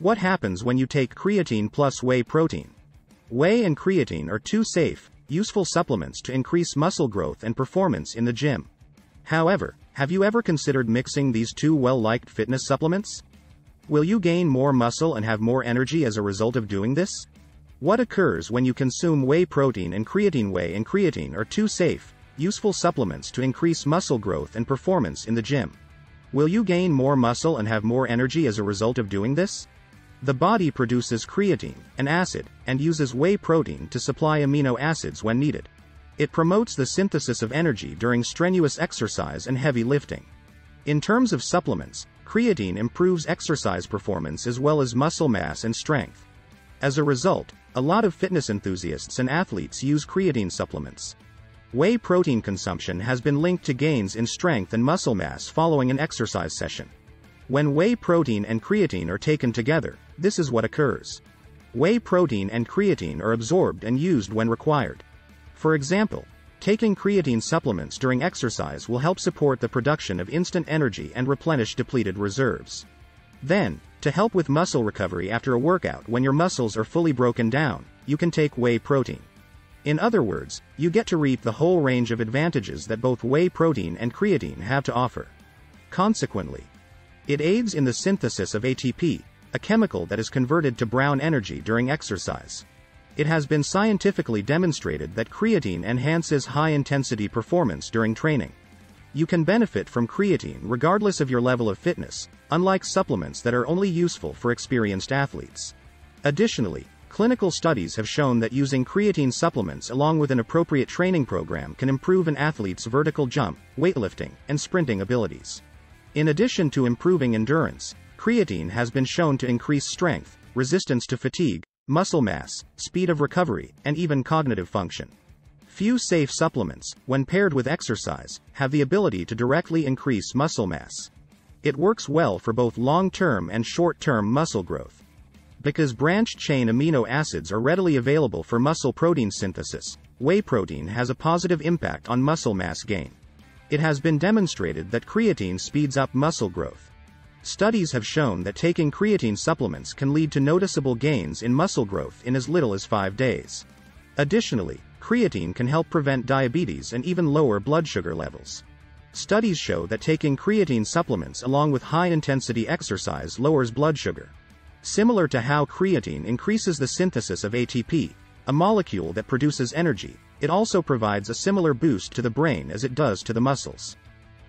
What happens when you take creatine plus whey protein? Whey and creatine are two safe, useful supplements to increase muscle growth and performance in the gym. However, have you ever considered mixing these two well-liked fitness supplements? Will you gain more muscle and have more energy as a result of doing this? What occurs when you consume whey protein and creatine? Whey and creatine are two safe, useful supplements to increase muscle growth and performance in the gym. Will you gain more muscle and have more energy as a result of doing this? The body produces creatine, an acid, and uses whey protein to supply amino acids when needed. It promotes the synthesis of energy during strenuous exercise and heavy lifting. In terms of supplements, creatine improves exercise performance as well as muscle mass and strength. As a result, a lot of fitness enthusiasts and athletes use creatine supplements. Whey protein consumption has been linked to gains in strength and muscle mass following an exercise session. When whey protein and creatine are taken together, this is what occurs. Whey protein and creatine are absorbed and used when required. For example, taking creatine supplements during exercise will help support the production of instant energy and replenish depleted reserves. Then, to help with muscle recovery after a workout when your muscles are fully broken down, you can take whey protein. In other words, you get to reap the whole range of advantages that both whey protein and creatine have to offer. Consequently, it aids in the synthesis of ATP, a chemical that is converted to brown energy during exercise. It has been scientifically demonstrated that creatine enhances high-intensity performance during training. You can benefit from creatine regardless of your level of fitness, unlike supplements that are only useful for experienced athletes. Additionally, Clinical studies have shown that using creatine supplements along with an appropriate training program can improve an athlete's vertical jump, weightlifting, and sprinting abilities. In addition to improving endurance, creatine has been shown to increase strength, resistance to fatigue, muscle mass, speed of recovery, and even cognitive function. Few safe supplements, when paired with exercise, have the ability to directly increase muscle mass. It works well for both long-term and short-term muscle growth. Because branched-chain amino acids are readily available for muscle protein synthesis, whey protein has a positive impact on muscle mass gain. It has been demonstrated that creatine speeds up muscle growth. Studies have shown that taking creatine supplements can lead to noticeable gains in muscle growth in as little as 5 days. Additionally, creatine can help prevent diabetes and even lower blood sugar levels. Studies show that taking creatine supplements along with high-intensity exercise lowers blood sugar. Similar to how creatine increases the synthesis of ATP, a molecule that produces energy, it also provides a similar boost to the brain as it does to the muscles.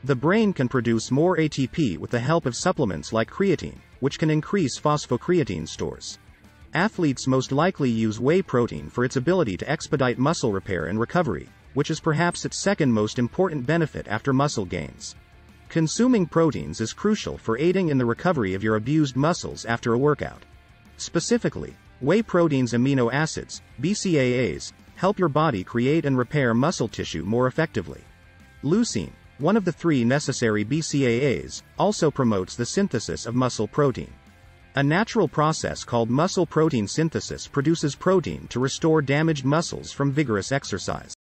The brain can produce more ATP with the help of supplements like creatine, which can increase phosphocreatine stores. Athletes most likely use whey protein for its ability to expedite muscle repair and recovery, which is perhaps its second most important benefit after muscle gains. Consuming proteins is crucial for aiding in the recovery of your abused muscles after a workout. Specifically, whey protein's amino acids, BCAAs, help your body create and repair muscle tissue more effectively. Leucine, one of the three necessary BCAAs, also promotes the synthesis of muscle protein. A natural process called muscle protein synthesis produces protein to restore damaged muscles from vigorous exercise.